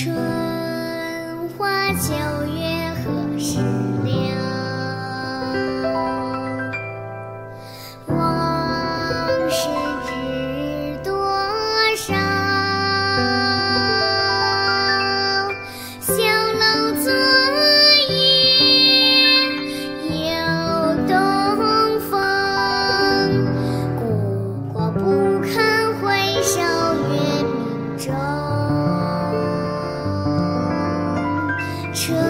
春花秋月何时了？往事知多少？小楼昨夜又东风，故国不堪回首月明中。车